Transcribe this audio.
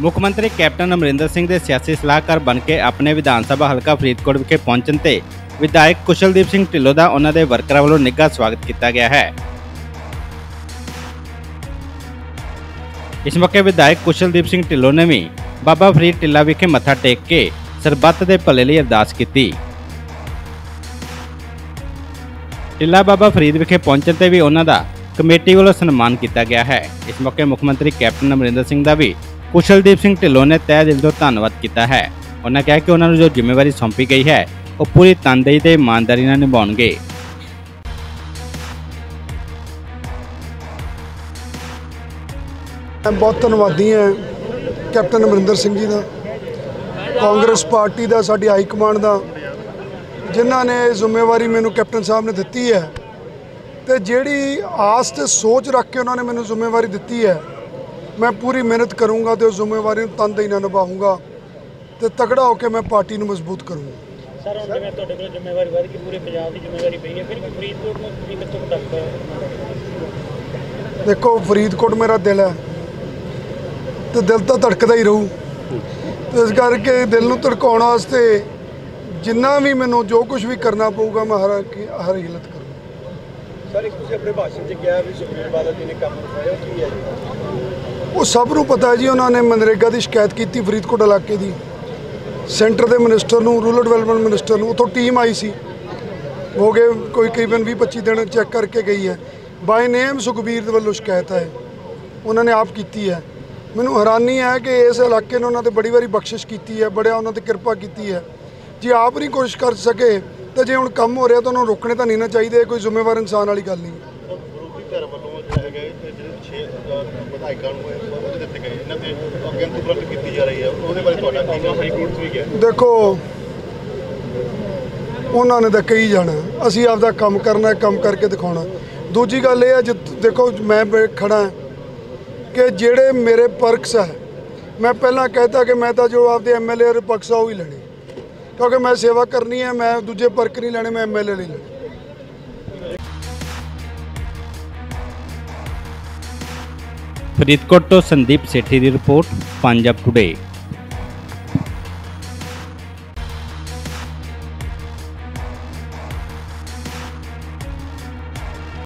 ਮੁੱਖ ਮੰਤਰੀ ਕੈਪਟਨ ਅਮਰਿੰਦਰ ਸਿੰਘ ਦੇ ਸਿਆਸੀ ਸਲਾਹਕਾਰ ਬਣ ਕੇ ਆਪਣੇ ਵਿਧਾਨ ਸਭਾ ਹਲਕਾ ਫਰੀਦਕੋਟ ਵਿਖੇ ਪਹੁੰਚਣ ਤੇ ਵਿਧਾਇਕ ਕੁਸ਼ਲਦੀਪ ਸਿੰਘ ਢਿੱਲੋਂ ਦਾ ਉਹਨਾਂ ਦੇ ਵਰਕਰਾਂ ਵੱਲੋਂ ਨਿੱਘਾ ਸਵਾਗਤ ਕੀਤਾ ਗਿਆ ਹੈ। ਇਸ ਮੌਕੇ ਵਿਧਾਇਕ ਕੁਸ਼ਲਦੀਪ ਸਿੰਘ ਢਿੱਲੋਂ ਨੇ ਵੀ ਬਾਬਾ ਫਰੀਦ ਢਿੱਲਾ ਵਿਖੇ ਮੱਥਾ ਟੇਕ ਕੇ ਸਰਬੱਤ ਦੇ ਭਲੇ ਲਈ ਅਰਦਾਸ ਕੀਤੀ। ਢਿੱਲਾ ਬਾਬਾ ਫਰੀਦ ਵਿਖੇ ਪਹੁੰਚਣ ਤੇ ਵੀ ਉਹਨਾਂ ਦਾ ਕਮੇਟੀ ਵੱਲੋਂ ਸਨਮਾਨ ਕੀਤਾ ਗਿਆ ਹੈ। ਇਸ ਮੌਕੇ ਮੁੱਖ ਮੰਤਰੀ ਕੈਪਟਨ ਅਮਰਿੰਦਰ ਸਿੰਘ ਦਾ ਵੀ ਕੁਸ਼ਲਦੀਪ ਸਿੰਘ ਢਿੱਲੋਂ ਨੇ ਤਹਿ ਦਿਲ ਤੋਂ ਧੰਨਵਾਦ ਕੀਤਾ ਹੈ। ਉਹਨਾਂ ਕਿਹਾ ਕਿ ਉਹਨਾਂ ਨੂੰ ਜੋ ਜ਼ਿੰਮੇਵਾਰੀ ਸੌਂਪੀ ਗਈ ਹੈ, ਉਹ ਪੂਰੀ ਤਨਦੇਹੀ ਤੇ ਇਮਾਨਦਾਰੀ ਨਾਲ ਨਿਭਾਉਣਗੇ। ਮੈਂ ਬਹੁਤ ਧੰਨਵਾਦੀ ਹਾਂ ਕੈਪਟਨ ਅਮਰਿੰਦਰ ਸਿੰਘ ਜੀ ਦਾ, ਕਾਂਗਰਸ ਪਾਰਟੀ ਦਾ, ਸਾਡੀ ਹਾਈ ਕਮਾਂਡ ਦਾ, ਜਿਨ੍ਹਾਂ ਨੇ ਜ਼ਿੰਮੇਵਾਰੀ ਮੈਨੂੰ ਕੈਪਟਨ ਸਾਹਿਬ ਨੇ ਦਿੱਤੀ ਹੈ ਤੇ ਜਿਹੜੀ ਆਸ ਤੇ ਸੋਚ ਰੱਖ ਕੇ ਉਹਨਾਂ ਨੇ ਮੈਨੂੰ ਜ਼ਿੰਮੇਵਾਰੀ ਦਿੱਤੀ ਹੈ ਮੈਂ ਪੂਰੀ ਮਿਹਨਤ ਕਰੂੰਗਾ ਤੇ ਉਸ ਜ਼ਿੰਮੇਵਾਰੀ ਨੂੰ ਤਨਦੇਹੀ ਨਾਲ ਨਿਭਾਊਂਗਾ ਤੇ ਤਕੜਾ ਹੋ ਕੇ ਮੈਂ ਪਾਰਟੀ ਨੂੰ ਮਜ਼ਬੂਤ ਕਰੂੰਗਾ। ਸਰ ਹੁਣ ਜਿਵੇਂ ਤੁਹਾਡੇ ਕੋਲ ਜ਼ਿੰਮੇਵਾਰੀ ਵੱਧ ਗਈ ਪੂਰੇ ਪੰਜਾਬ ਦੀ ਜ਼ਿੰਮੇਵਾਰੀ ਪਈ ਹੈ ਫਿਰ ਵੀ ਫਰੀਦਕੋਟ ਨੂੰ ਤੁਸੀਂ ਕਿੱਥੋਂ ਤੱਕ ਦੇਖੋ ਫਰੀਦਕੋਟ ਮੇਰਾ ਦਿਲ ਹੈ ਤੇ ਦਿਲ ਤਾਂ ਧੜਕਦਾ ਹੀ ਰਹੂ। ਤੇ ਇਸ ਕਰਕੇ ਦਿਲ ਨੂੰ ਧੜਕਾਉਣ ਵਾਸਤੇ ਜਿੰਨਾ ਵੀ ਮੈਨੂੰ ਜੋ ਕੁਝ ਵੀ ਕਰਨਾ ਪਊਗਾ ਮੈਂ ਹਰ ਹਰ ਹਿਲਤ ਕਰੂੰਗਾ। ਸਰ ਇੱਕ ਤੁਸੀਂ ਆਪਣੇ ਭਾਸ਼ਣ 'ਚ ਕਿਹਾ ਵੀ ਸੁਖਬੀਰ ਬਾਦਲ ਜੀ ਨੇ ਕੰਮ ਕਰਵਾਇਆ ਕੀ ਹੈ ਉਹ ਸਭ ਨੂੰ ਪਤਾ ਜੀ, ਉਹਨਾਂ ਨੇ ਮਨਰੇਗਾ ਦੀ ਸ਼ਿਕਾਇਤ ਕੀਤੀ ਫਰੀਦਕੋਟ ਇਲਾਕੇ ਦੀ। ਸੈਂਟਰ ਦੇ ਮਿਨਿਸਟਰ ਨੂੰ, ਰੂਰਲ ਡਿਵੈਲਪਮੈਂਟ ਮਿਨਿਸਟਰ ਨੂੰ, ਉਥੋਂ ਟੀਮ ਆਈ ਸੀ। ਹੋ ਗਏ ਕੋਈ ਕਰੀਬਨ 20 25 ਦਿਨ ਚੈੱਕ ਕਰਕੇ ਗਈ ਹੈ। ਬਾਈ ਨੇਮ ਸੁਖਬੀਰ ਦੇ ਵੱਲੋਂ ਸ਼ਿਕਾਇਤ ਹੈ। ਉਹਨਾਂ ਨੇ ਆਪ ਕੀਤੀ ਹੈ। ਮੈਨੂੰ ਹੈਰਾਨੀ ਹੈ ਕਿ ਇਸ ਇਲਾਕੇ ਨੇ ਉਹਨਾਂ ਤੇ ਬੜੀ ਵਾਰੀ ਬਖਸ਼ਿਸ਼ ਕੀਤੀ ਹੈ, ਬੜਿਆ ਉਹਨਾਂ ਤੇ ਕਿਰਪਾ ਕੀਤੀ ਹੈ। ਜੇ ਆਪ ਨਹੀਂ ਕੋਸ਼ਿਸ਼ ਕਰ ਸਕੇ, ਤਾਂ ਜੇ ਹੁਣ ਕੰਮ ਹੋ ਰਿਹਾ ਤਾਂ ਉਹਨੂੰ ਰੋਕਣੇ ਤਾਂ ਨਹੀਂ ਨਾ ਚਾਹੀਦੇ ਕੋਈ ਜ਼ਿੰਮੇਵਾਰ ਇਨਸਾਨ ਵਾਲੀ ਗੱਲ ਨਹੀਂ। ਵਿਰੋਧੀ ਧਿਰ ਵੱਲੋਂ ਜਿਹੜਾ ਹੈਗਾ ਇਹ ਜਿਹੜੇ 6 ਵਿਧਾਇਕਾਂ ਨੂੰ ਇਹ ਉਹਦੇ ਦਿੱਤੇ ਗਏ ਇਹਨਾਂ ਤੇ ਅਗਿਆਨਤ ਤੁਰੰਤ ਕੀਤੀ ਜਾ ਰਹੀ ਹੈ। ਉਹਦੇ ਬਾਰੇ ਤੁਹਾਡਾ ਕੀ ਕਹਿਣਾ ਹਾਈ ਕੋਰਟ 'ਚ ਵੀ ਗਿਆ। ਦੇਖੋ ਉਹਨਾਂ ਨੇ ਤਾਂ ਕਹੀ ਜਾਣਾ। ਅਸੀਂ ਆਪਦਾ ਕੰਮ ਕਰਨਾ ਕੰਮ ਕਰਕੇ ਦਿਖਾਉਣਾ। ਦੂਜੀ ਗੱਲ ਇਹ ਹੈ ਜੇ ਦੇਖੋ ਮੈਂ ਖੜਾ ਹਾਂ ਕਿ ਜਿਹੜੇ ਮੇਰੇ ਪਰਕਸ ਹੈ ਮੈਂ ਪਹਿਲਾਂ ਕਹਿਤਾ ਕਿ ਮੈਂ ਤਾਂ ਜੋ ਆਪਦੇ ਐਮਐਲਏ ਦੇ ਪਰਕਸ ਆ ਉਹ ਹੀ ਲੈਣੇ। ਕਿਉਂਕਿ ਮੈਂ ਸੇਵਾ ਕਰਨੀ ਹੈ ਮੈਂ ਦੂਜੇ ਪਰਕ ਨਹੀਂ ਲੈਣੇ ਮੈਂ ਐਮਐਲਏ ਲਈ ਲੈਣੇ। ਫਰੀਦਕੋਟ ਤੋਂ ਸੰਦੀਪ ਸੇਠੀ ਦੀ ਰਿਪੋਰਟ ਪੰਜਾਬ ਟੁਡੇ